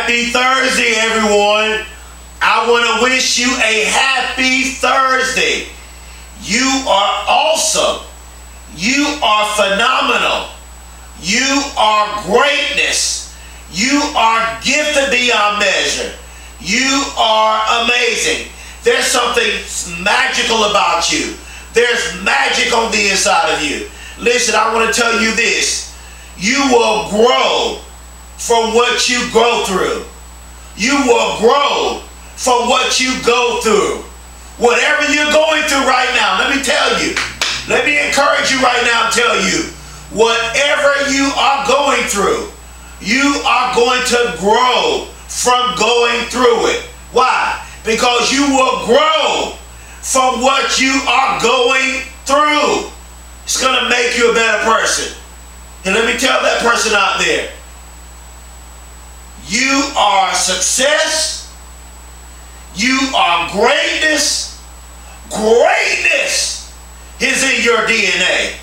Happy Thursday, everyone. I want to wish you a happy Thursday. You are awesome. You are phenomenal. You are greatness. You are gifted beyond measure. You are amazing. There's something magical about you. There's magic on the inside of you. Listen, I want to tell you this. You will grow from what you go through. You will grow from what you go through. Whatever you're going through right now, let me tell you. Let me encourage you right now and tell you. Whatever you are going through, you are going to grow from going through it. Why? Because you will grow from what you are going through. It's going to make you a better person. And let me tell that person out there you are success, you are greatness. Greatness is in your DNA.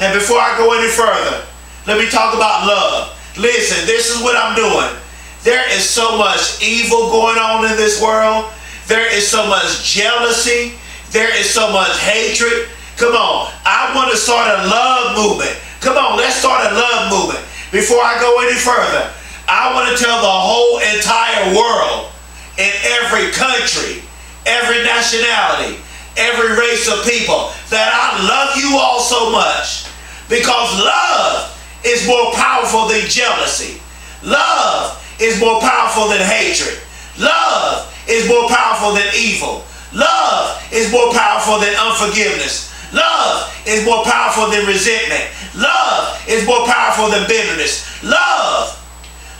And before I go any further, let me talk about love. Listen, this is what I'm doing. There is so much evil going on in this world. There is so much jealousy. There is so much hatred. Come on. I want to start a love movement. Come on, let's start a love movement. Before I go any further, I want to tell the whole entire world, in every country, every nationality, every race of people, that I love you all so much. Because love is more powerful than jealousy. Love is more powerful than hatred. Love is more powerful than evil. Love is more powerful than unforgiveness. Love is more powerful than resentment. Love is more powerful than bitterness. Love,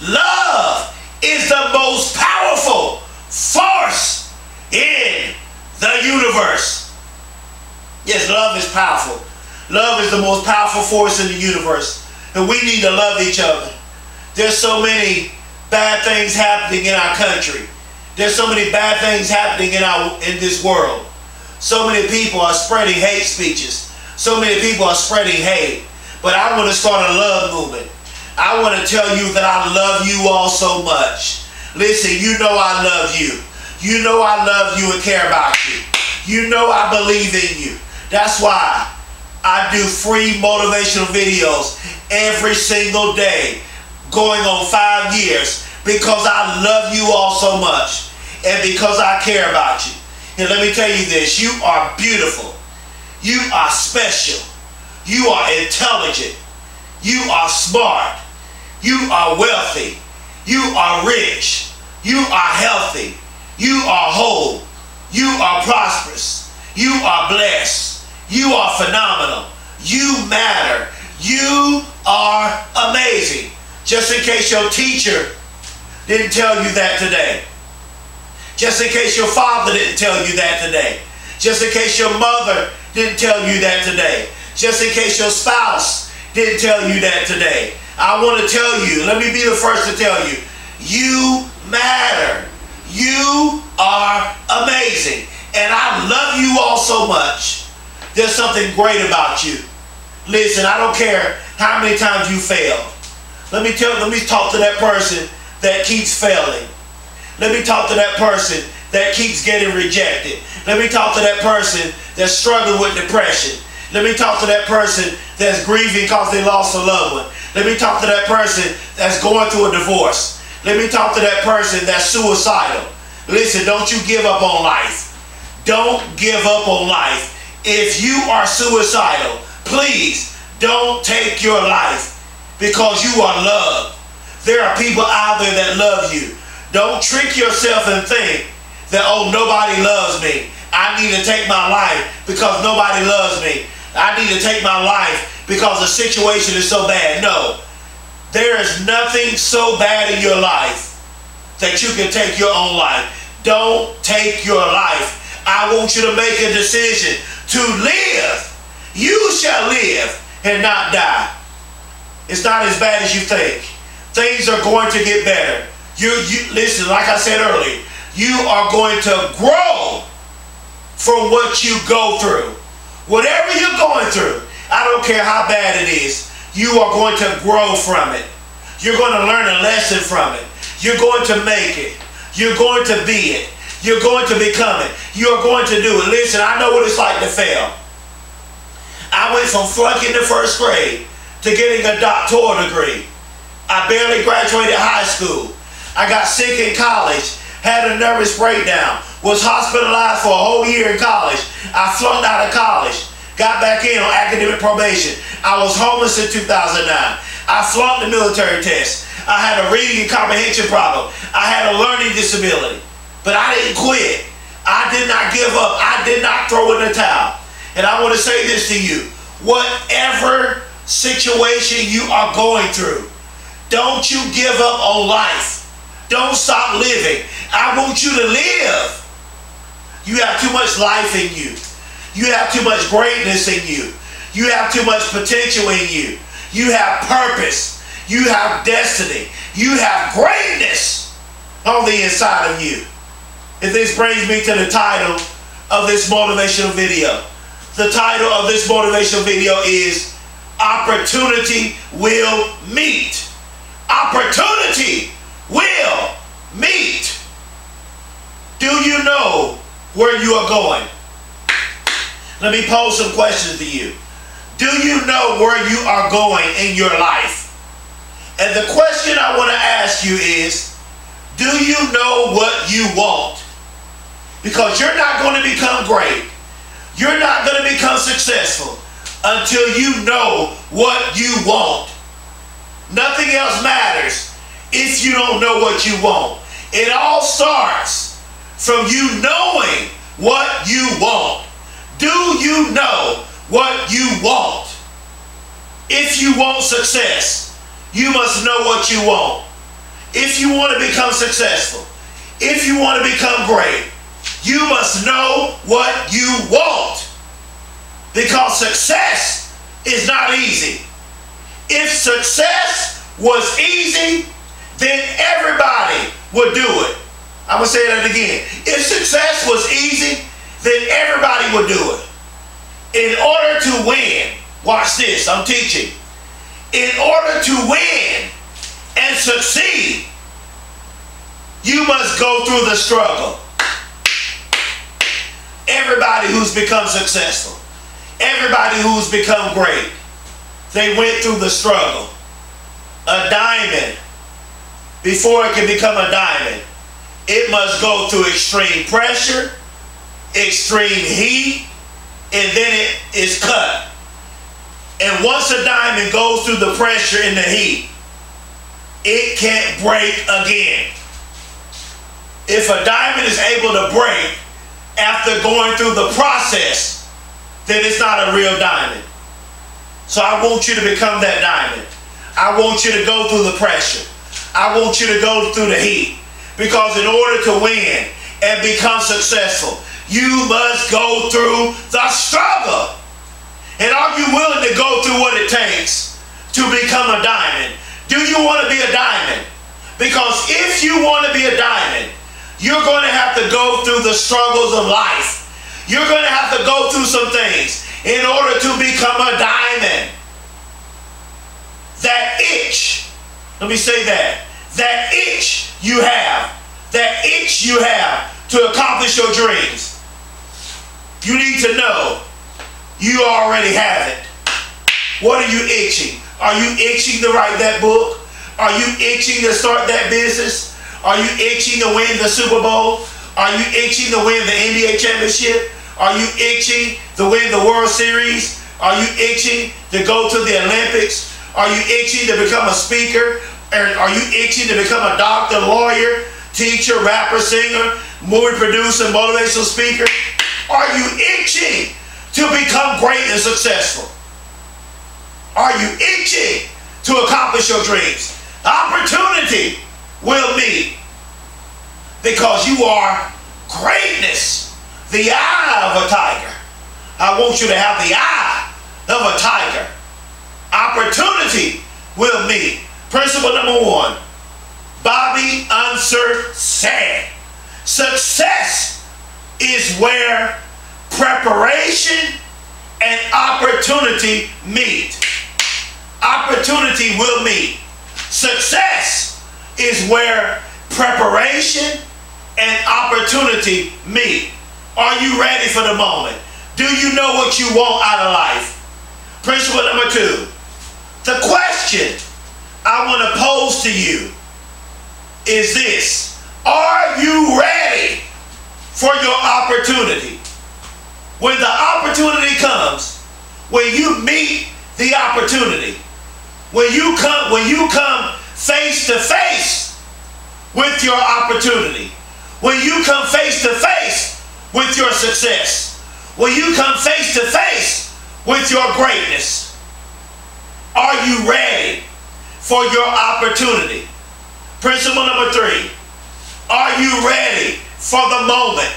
love is the most powerful force in the universe. Yes, love is powerful. Love is the most powerful force in the universe. And we need to love each other. There's so many bad things happening in our country. There's so many bad things happening in our in this world. So many people are spreading hate speeches. So many people are spreading hate. But I want to start a love movement. I want to tell you that I love you all so much. Listen, you know I love you. You know I love you and care about you. You know I believe in you. That's why I do free motivational videos every single day going on five years because I love you all so much and because I care about you. And let me tell you this, you are beautiful. You are special. You are intelligent. You are smart. You are wealthy. You are rich. You are healthy. You are whole. You are prosperous. You are blessed. You are phenomenal. You matter. You are amazing. Just in case your teacher didn't tell you that today. Just in case your father didn't tell you that today. Just in case your mother didn't tell you that today. Just in case your spouse didn't tell you that today. I want to tell you, let me be the first to tell you, you matter. You are amazing. And I love you all so much. There's something great about you. Listen, I don't care how many times you fail. Let me tell let me talk to that person that keeps failing. Let me talk to that person that keeps getting rejected. Let me talk to that person that's struggling with depression. Let me talk to that person that's grieving because they lost a loved one. Let me talk to that person that's going through a divorce. Let me talk to that person that's suicidal. Listen, don't you give up on life. Don't give up on life. If you are suicidal, please don't take your life because you are loved. There are people out there that love you. Don't trick yourself and think that, oh, nobody loves me. I need to take my life because nobody loves me. I need to take my life because the situation is so bad. No. There is nothing so bad in your life that you can take your own life. Don't take your life. I want you to make a decision to live. You shall live and not die. It's not as bad as you think. Things are going to get better. You, you listen, like I said earlier, you are going to grow from what you go through. Whatever you're going through, I don't care how bad it is, you are going to grow from it. You're going to learn a lesson from it. You're going to make it. You're going to be it. You're going to become it. You're going to do it. Listen, I know what it's like to fail. I went from flunking the first grade to getting a doctoral degree. I barely graduated high school. I got sick in college, had a nervous breakdown, was hospitalized for a whole year in college. I flunked out of college, got back in on academic probation. I was homeless in 2009. I flunked the military test. I had a reading and comprehension problem. I had a learning disability. But I didn't quit. I did not give up. I did not throw in the towel. And I want to say this to you. Whatever situation you are going through, don't you give up on life. Don't stop living. I want you to live. You have too much life in you. You have too much greatness in you. You have too much potential in you. You have purpose. You have destiny. You have greatness on the inside of you. And this brings me to the title of this motivational video. The title of this motivational video is Opportunity Will Meet. Opportunity will meet. Do you know where you are going? Let me pose some questions to you. Do you know where you are going in your life? And the question I want to ask you is, do you know what you want? Because you're not going to become great. You're not going to become successful until you know what you want. Nothing else matters if you don't know what you want. It all starts from you knowing what you want. Do you know what you want? If you want success, you must know what you want. If you want to become successful, if you want to become great, you must know what you want. Because success is not easy. If success was easy, then everybody would do it. I'm going to say that again. If success was easy, then everybody would do it. In order to win, watch this, I'm teaching. In order to win and succeed, you must go through the struggle. Everybody who's become successful, everybody who's become great, they went through the struggle. A diamond, before it can become a diamond, it must go through extreme pressure, extreme heat, and then it is cut. And once a diamond goes through the pressure and the heat, it can't break again. If a diamond is able to break, after going through the process, then it's not a real diamond. So I want you to become that diamond. I want you to go through the pressure. I want you to go through the heat. Because in order to win and become successful, you must go through the struggle. And are you willing to go through what it takes to become a diamond? Do you want to be a diamond? Because if you want to be a diamond, you're going to have to go through the struggles of life. You're going to have to go through some things in order to become a diamond. That itch, let me say that, that itch you have, that itch you have to accomplish your dreams, you need to know you already have it. What are you itching? Are you itching to write that book? Are you itching to start that business? Are you itching to win the Super Bowl? Are you itching to win the NBA championship? Are you itching to win the World Series? Are you itching to go to the Olympics? Are you itching to become a speaker? And are you itching to become a doctor, lawyer, teacher, rapper, singer, movie producer, motivational speaker? Are you itching to become great and successful? Are you itching to accomplish your dreams? Opportunity will meet because you are greatness, the eye of a tiger. I want you to have the eye of a tiger. Opportunity will meet. Principle number one, Bobby Unser said, success is where preparation and opportunity meet. Opportunity will meet. Success is where preparation and opportunity meet. Are you ready for the moment? Do you know what you want out of life? Principle number two. The question I want to pose to you is this. Are you ready for your opportunity? When the opportunity comes, when you meet the opportunity, when you come, when you come face to face with your opportunity, when you come face to face with your success, when you come face to face with your greatness, are you ready for your opportunity? Principle number three, are you ready for the moment?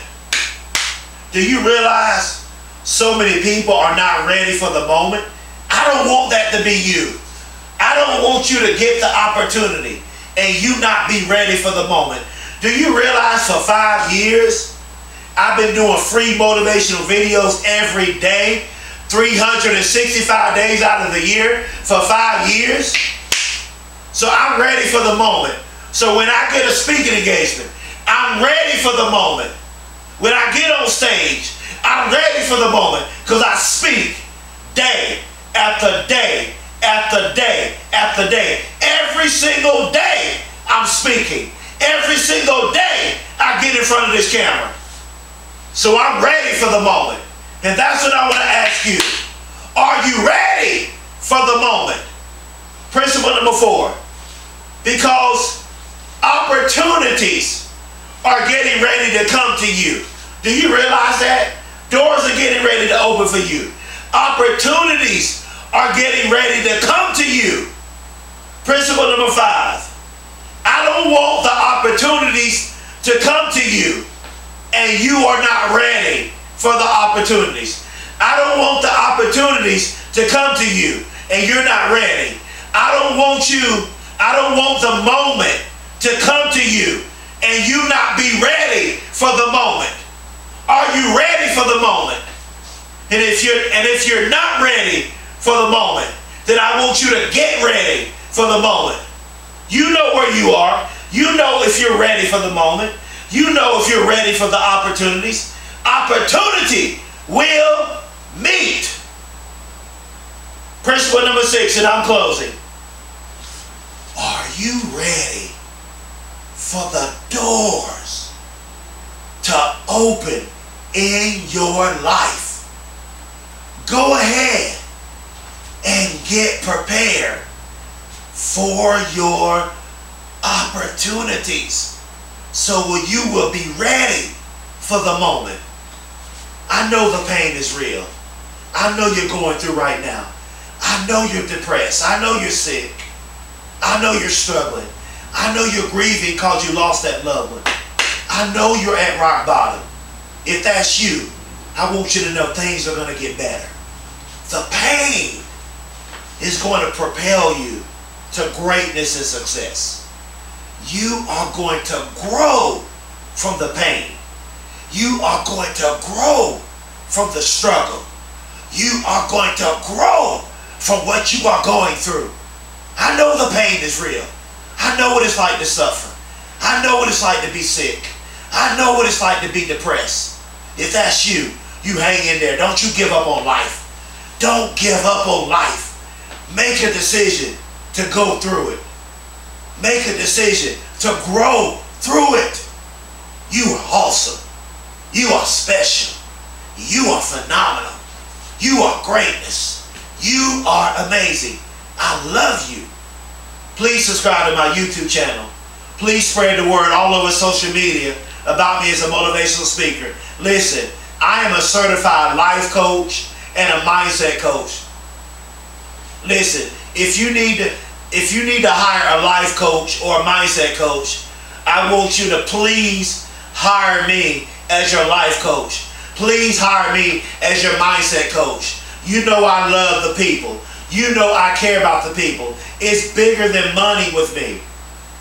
Do you realize so many people are not ready for the moment? I don't want that to be you. I don't want you to get the opportunity and you not be ready for the moment. Do you realize for five years, I've been doing free motivational videos every day, 365 days out of the year for five years? So I'm ready for the moment. So when I get a speaking engagement, Ready for the moment. When I get on stage, I'm ready for the moment because I speak day after day after day after day. Every single day I'm speaking. Every single day I get in front of this camera. So I'm ready for the moment. And that's what I want to ask you. Are you ready for the moment? Principle number four. Because opportunities are getting ready to come to you. Do you realize that? Doors are getting ready to open for you. Opportunities are getting ready to come to you. Principle number five. I don't want the opportunities to come to you and you are not ready for the opportunities. I don't want the opportunities to come to you and you're not ready. I don't want you, I don't want the moment to come to you and you not be ready for the moment. Are you ready for the moment? And if you're and if you're not ready for the moment, then I want you to get ready for the moment. You know where you are. You know if you're ready for the moment. You know if you're ready for the opportunities. Opportunity will meet. Principle number six, and I'm closing. Are you ready for the doors to open in your life? Go ahead and get prepared for your opportunities. So you will be ready for the moment. I know the pain is real. I know you're going through right now. I know you're depressed. I know you're sick. I know you're struggling. I know you're grieving because you lost that loved one. I know you're at rock bottom. If that's you, I want you to know things are going to get better. The pain is going to propel you to greatness and success. You are going to grow from the pain. You are going to grow from the struggle. You are going to grow from what you are going through. I know the pain is real. I know what it's like to suffer. I know what it's like to be sick. I know what it's like to be depressed. If that's you, you hang in there. Don't you give up on life. Don't give up on life. Make a decision to go through it. Make a decision to grow through it. You are awesome. You are special. You are phenomenal. You are greatness. You are amazing. I love you. Please subscribe to my YouTube channel. Please spread the word all over social media about me as a motivational speaker. Listen, I am a certified life coach and a mindset coach. Listen, if you need to if you need to hire a life coach or a mindset coach, I want you to please hire me as your life coach. Please hire me as your mindset coach. You know I love the people. You know I care about the people. It's bigger than money with me.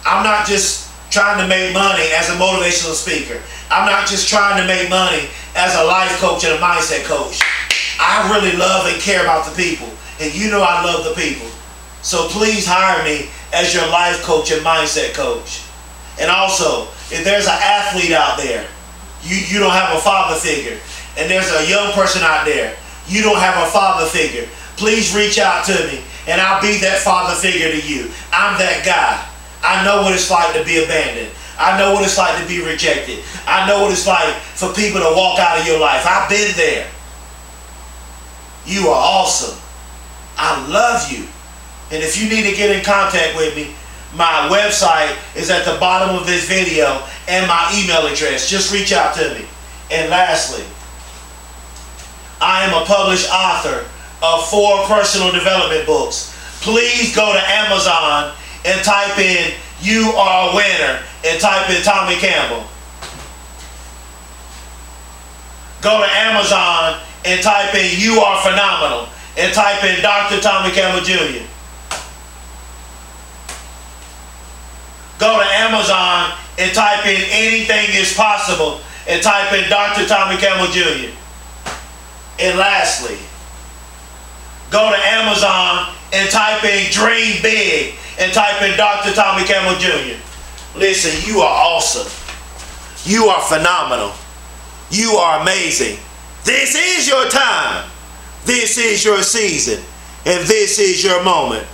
I'm not just trying to make money as a motivational speaker. I'm not just trying to make money as a life coach and a mindset coach. I really love and care about the people. And you know I love the people. So please hire me as your life coach and mindset coach. And also, if there's an athlete out there, you, you don't have a father figure, and there's a young person out there, you don't have a father figure, please reach out to me, and I'll be that father figure to you. I'm that guy. I know what it's like to be abandoned. I know what it's like to be rejected. I know what it's like for people to walk out of your life. I've been there. You are awesome. I love you. And if you need to get in contact with me, my website is at the bottom of this video and my email address. Just reach out to me. And lastly, I am a published author of four personal development books. Please go to Amazon and type in You Are a Winner and type in Tommy Campbell. Go to Amazon and type in You Are Phenomenal and type in Dr. Tommy Campbell Jr. Go to Amazon and type in Anything is Possible and type in Dr. Tommy Campbell Jr. And lastly, go to Amazon and type in Dream Big and type in Dr. Tommy Campbell Jr. Listen, you are awesome. You are phenomenal. You are amazing. This is your time. This is your season. And this is your moment.